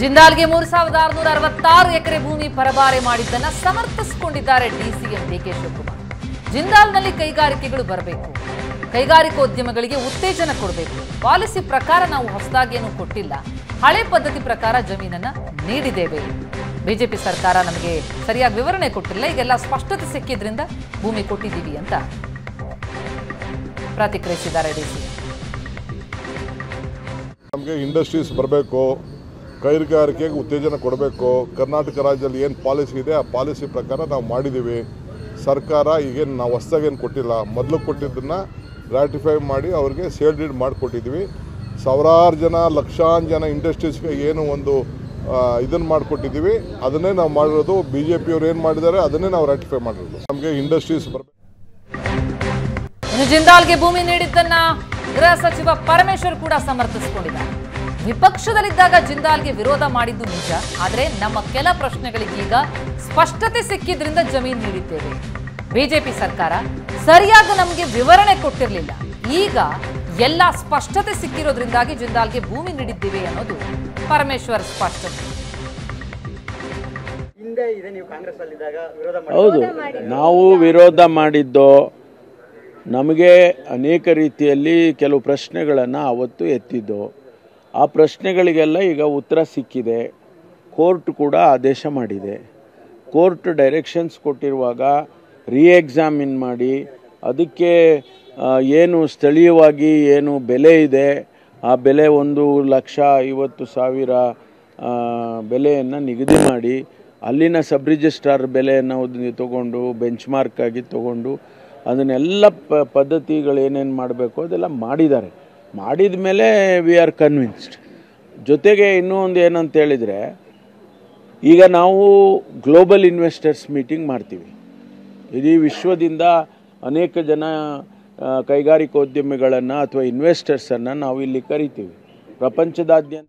ಜಿಂದಾಲ್ಗೆ ಮೂರು ಸಾವಿರದ ಆರುನೂರ ಅರವತ್ತಾರು ಎಕರೆ ಭೂಮಿ ಪರಬಾರೆ ಮಾಡಿದ್ದನ್ನ ಸಮರ್ಥಿಸಿಕೊಂಡಿದ್ದಾರೆ ಡಿಸಿಎಂ ಡಿಕೆ ಶಿವಕುಮಾರ್. ಜಿಂದಾಲ್ನಲ್ಲಿ ಕೈಗಾರಿಕೆಗಳು ಬರಬೇಕು. ಕೈಗಾರಿಕೋದ್ಯಮಗಳಿಗೆ ಉತ್ತೇಜನ ಕೊಡಬೇಕು. ಪಾಲಿಸಿ ಪ್ರಕಾರ ನಾವು ಹೊಸದಾಗಿ ಏನು ಕೊಟ್ಟಿಲ್ಲ. ಹಳೆ ಪದ್ಧತಿ ಪ್ರಕಾರ ಜಮೀನನ್ನ ನೀಡಿದ್ದೇವೆ. ಬಿಜೆಪಿ ಸರ್ಕಾರ ನಮಗೆ ಸರಿಯಾಗಿ ವಿವರಣೆ ಕೊಟ್ಟಿಲ್ಲ. ಈಗೆಲ್ಲ ಸ್ಪಷ್ಟತೆ ಸಿಕ್ಕಿದ್ರಿಂದ ಭೂಮಿ ಕೊಟ್ಟಿದ್ದೀವಿ ಅಂತ ಪ್ರತಿಕ್ರಿಯಿಸಿದ್ದಾರೆ ಡಿಸಿ ನಮಗೆ ಇಂಡಸ್ಟ್ರೀಸ್ ಬರಬೇಕು. ಕೈಗಾರಿಕೆಗೆ ಉತ್ತೇಜನ ಕೊಡಬೇಕು. ಕರ್ನಾಟಕ ರಾಜ್ಯದಲ್ಲಿ ಏನು ಪಾಲಿಸಿ ಇದೆ, ಆ ಪಾಲಿಸಿ ಪ್ರಕಾರ ನಾವು ಮಾಡಿದ್ದೀವಿ ಸರ್ಕಾರ ಈಗೇನು ನಾವು ಹೊಸ್ದಾಗೇನು ಕೊಟ್ಟಿಲ್ಲ. ಮೊದಲು ಕೊಟ್ಟಿದ್ದನ್ನು ರ್ಯಾಟಿಫೈ ಮಾಡಿ ಅವ್ರಿಗೆ ಸೇಲ್ ಡೀಡ್ ಮಾಡಿಕೊಟ್ಟಿದ್ದೀವಿ ಸಾವಿರಾರು ಜನ ಲಕ್ಷಾಂತರ ಜನ ಇಂಡಸ್ಟ್ರೀಸ್ಗೆ ಏನು ಒಂದು ಇದನ್ನು ಮಾಡಿಕೊಟ್ಟಿದ್ದೀವಿ ಅದನ್ನೇ ನಾವು ಮಾಡಿರೋದು. ಬಿ ಜೆ ಪಿಯವ್ರು ಏನು ಮಾಡಿದ್ದಾರೆ, ಅದನ್ನೇ ನಾವು ರ್ಯಾಟಿಫೈ ಮಾಡಿರೋದು. ನಮಗೆ ಇಂಡಸ್ಟ್ರೀಸ್ ಬರಬೇಕು. ಜಿಂದಾಲ್ಗೆ ಭೂಮಿ ನೀಡಿದ್ದನ್ನ ಗೃಹ ಸಚಿವ ಪರಮೇಶ್ವರ್ ಕೂಡ ಸಮರ್ಥಿಸಿಕೊಂಡಿದ್ದಾರೆ. ವಿಪಕ್ಷದಲ್ಲಿದ್ದಾಗ ಜಿಂದಾಲ್ಗೆ ವಿರೋಧ ಮಾಡಿದ್ದು ನಿಜ. ಆದರೆ ನಮ್ಮ ಕೆಲ ಪ್ರಶ್ನೆಗಳಿಗೆ ಈಗ ಸ್ಪಷ್ಟತೆ ಸಿಕ್ಕಿದ್ರಿಂದ ಜಮೀನು ನೀಡಿದ್ದೇವೆ. ಬಿಜೆಪಿ ಸರ್ಕಾರ ಸರಿಯಾಗಿ ನಮಗೆ ವಿವರಣೆ ಕೊಟ್ಟಿರಲಿಲ್ಲ. ಈಗ ಎಲ್ಲ ಸ್ಪಷ್ಟತೆ ಸಿಕ್ಕಿರೋದ್ರಿಂದಾಗಿ ಜಿಂದಾಲ್ಗೆ ಭೂಮಿ ನೀಡಿದ್ದೇವೆ ಅನ್ನೋದು ಪರಮೇಶ್ವರ್ ಸ್ಪಷ್ಟತೆ. ಹಿಂದೆ ಇದೆ ನೀವು ಕಾಂಗ್ರೆಸ್ ಅಲ್ಲಿದ್ದಾಗ ವಿರೋಧ ಮಾಡಿ ಹೌದು. ನಾವು ವಿರೋಧ ಮಾಡಿದ್ದು ನಮಗೆ ಅನೇಕ ರೀತಿಯಲ್ಲಿ ಕೆಲವು ಪ್ರಶ್ನೆಗಳನ್ನು ಅವತ್ತು ಎತ್ತಿದ್ದು ಆ ಪ್ರಶ್ನೆಗಳಿಗೆಲ್ಲ ಈಗ ಉತ್ತರ ಸಿಕ್ಕಿದೆ. ಕೋರ್ಟ್ ಕೂಡ ಆದೇಶ ಮಾಡಿದೆ. ಕೋರ್ಟ್ ಡೈರೆಕ್ಷನ್ಸ್ ಕೊಟ್ಟಿರುವಾಗ ರೀ ಎಕ್ಸಾಮಿನ್ ಮಾಡಿ. ಅದಕ್ಕೆ ಏನು ಸ್ಥಳೀಯವಾಗಿ ಏನು ಬೆಲೆ ಇದೆ. ಆ ಬೆಲೆ ಒಂದು ಲಕ್ಷ ಐವತ್ತು ಸಾವಿರ ಬೆಲೆಯನ್ನು ನಿಗದಿ ಮಾಡಿ. ಅಲ್ಲಿನ ಸಬ್ ರಿಜಿಸ್ಟ್ರಾರ್ ಬೆಲೆಯನ್ನು ತಗೊಂಡು ಬೆಂಚ್ ಮಾರ್ಕ್ ಆಗಿ ತಗೊಂಡು, ಅದನ್ನೆಲ್ಲ ಪದ್ಧತಿಗಳು ಏನೇನು ಮಾಡಬೇಕು ಅದೆಲ್ಲ ಮಾಡಿದ್ದಾರೆ. ಮಾಡಿದ ಮೇಲೆ ವಿ ಆರ್ ಕನ್ವಿನ್ಸ್ಡ್ ಜೊತೆಗೆ ಇನ್ನೂ ಒಂದು ಏನಂತ ಹೇಳಿದರೆ, ಈಗ ನಾವು ಗ್ಲೋಬಲ್ ಇನ್ವೆಸ್ಟರ್ಸ್ ಮೀಟಿಂಗ್ ಮಾಡ್ತೀವಿ. ಇಡೀ ವಿಶ್ವದಿಂದ ಅನೇಕ ಜನ ಕೈಗಾರಿಕೋದ್ಯಮಿಗಳನ್ನು ಅಥವಾ ಇನ್ವೆಸ್ಟರ್ಸನ್ನು ನಾವು ಇಲ್ಲಿ ಕರಿತೀವಿ. ಪ್ರಪಂಚದಾದ್ಯಂತ